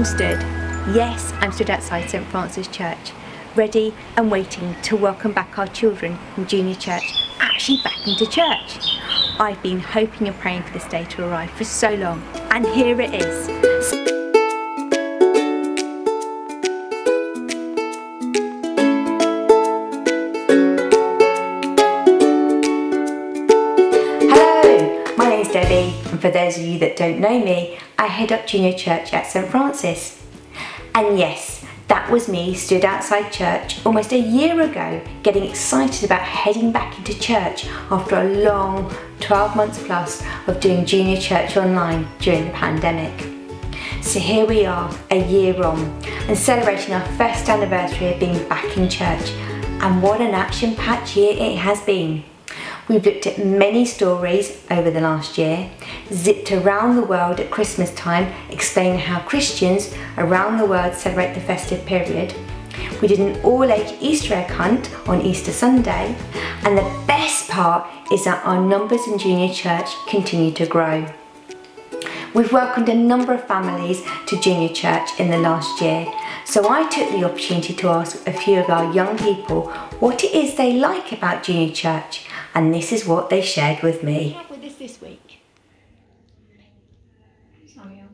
I'm stood. Yes, I'm stood outside St Francis Church, ready and waiting to welcome back our children from junior church, actually back into church. I've been hoping and praying for this day to arrive for so long, and here it is. Debbie, and for those of you that don't know me, I head up junior church at St Francis. And yes, that was me stood outside church almost a year ago, getting excited about heading back into church after a long 12 months plus of doing junior church online during the pandemic. So here we are, a year on, and celebrating our first anniversary of being back in church. And what an action-packed year it has been. We've looked at many stories over the last year, zipped around the world at Christmas time explaining how Christians around the world celebrate the festive period. We did an all-age Easter egg hunt on Easter Sunday and the best part is that our numbers in junior church continue to grow. We've welcomed a number of families to junior church in the last year so I took the opportunity to ask a few of our young people what it is they like about junior church and this is what they shared with me. with us this week? Samuel.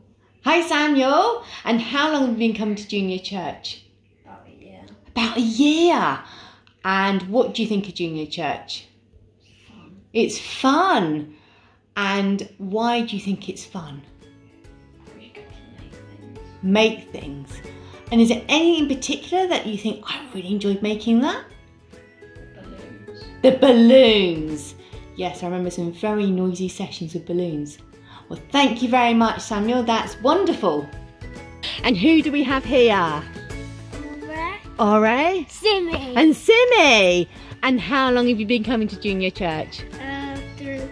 Hi Samuel, and how long have you been coming to junior church? About a year. About a year. And what do you think of junior church? Fun. It's fun. And why do you think it's fun? We get to make things. Make things. And is there anything in particular that you think I really enjoyed making that? The balloons. Yes, I remember some very noisy sessions with balloons. Well, thank you very much, Samuel. That's wonderful. And who do we have here? Ore Simmy. and Simi. And how long have you been coming to junior church? Uh, through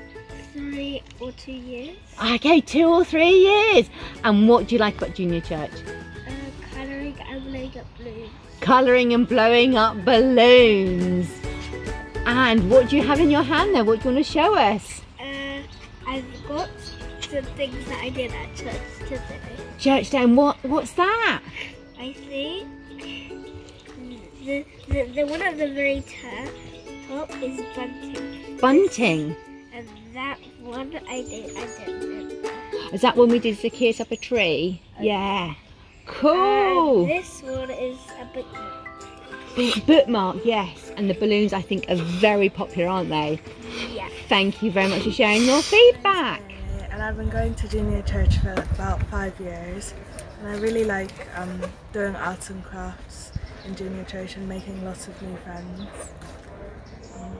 three or two years. Okay, two or three years. And what do you like about junior church? Uh, colouring and blowing up balloons. Colouring and blowing up balloons. And what do you have in your hand there? What do you want to show us? Uh, I've got some things that I did at church today. Church day, and what, what's that? I think the, the, the one at the very top, top is bunting. Bunting. And that one I did, I don't remember. Is that when we did the kiss up a tree? Yeah. Cool. And this one is a bit Bookmark, yes. And the balloons, I think, are very popular, aren't they? yeah. Thank you very much for sharing your feedback. and I've been going to junior church for about five years and I really like um, doing arts and crafts in junior church and making lots of new friends. Um,